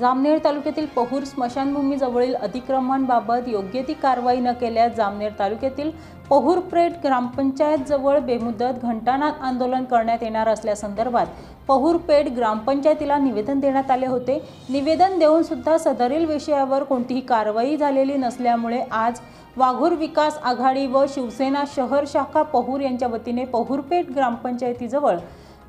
जामनेर तालुक्यातील पहूर स्मशानभूमीजवळील अतिक्रमणाबाबत योग्य ती कारवाई न केल्यास जामनेर तालुक्यातील पहूरपेठ ग्रामपंचायतजवळ बेमुदत घंटानाद आंदोलन करण्यात येणार असल्यासंदर्भात पहूरपेठ ग्रामपंचायतीला निवेदन देण्यात आले होते. निवेदन देऊन सुद्धा सदरील विषयावर कोणतीही कारवाई झालेली नसल्यामुळे आज वाघूर विकास आघाडी व शिवसेना शहर शाखा पहूर यांच्या वतीने पहूरपेठ ग्रामपंचायतीजवळ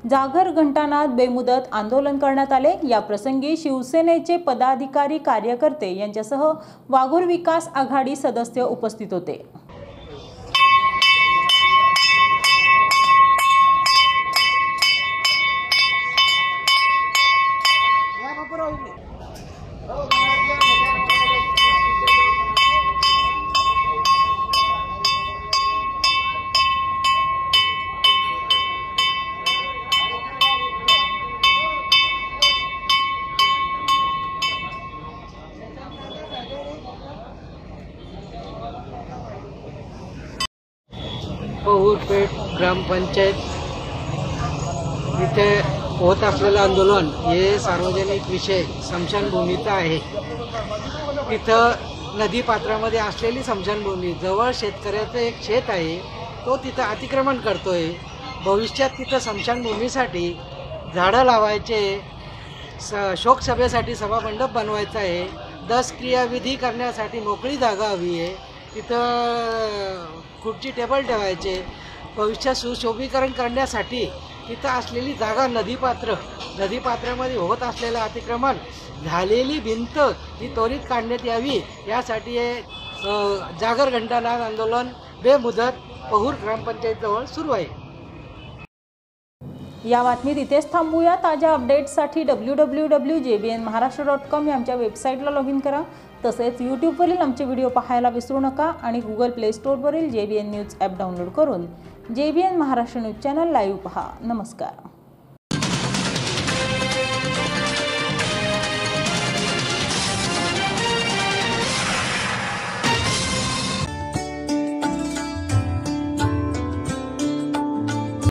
जागर घंटानाद बेमुदत आंदोलन करण्यात आले. या प्रसंगी शिवसेनेचे पदाधिकारी कार्यकर्ते यांच्यासह वाघूर विकास आघाडी सदस्य उपस्थित होते. पहुरपेठ ग्रामपंचायत. इथे होत असलेलं आंदोलन हे सार्वजनिक विषय स्मशानभूमीचा आहे. तिथं नदीपात्रामध्ये असलेली स्मशानभूमी जवळ शेतकऱ्याचं एक शेत आहे तो तिथं अतिक्रमण करतोय. भविष्यात तिथं स्मशानभूमीसाठी झाडं लावायचे स शोकसभेसाठी सभामंडप बनवायचा आहे. दस क्रियाविधी करण्यासाठी मोकळी जागा हवी आहे. तिथं खुर्ची टेबल ठेवायचे भविष्यात सुशोभीकरण करण्यासाठी तिथं असलेली जागा नदीपात्र. नदीपात्रामध्ये होत असलेलं अतिक्रमण झालेली भिंत ही त्वरित काढण्यात यावी. यासाठी हे जागर घंटानाद आंदोलन बेमुदत पहूर ग्रामपंचायतजवळ सुरू आहे. या बातमीत इथेच थांबूया. ताज्या अपडेट्ससाठी W W W J B N Maharashtra dot com या आमच्या वेबसाईटला लॉग इन करा. तसेच यूट्यूबवरील आमचे व्हिडिओ पाहायला विसरू नका आणि Google play स्टोअरवरील J B N news app download करून J B N Maharashtra news channel live पहा. नमस्कार.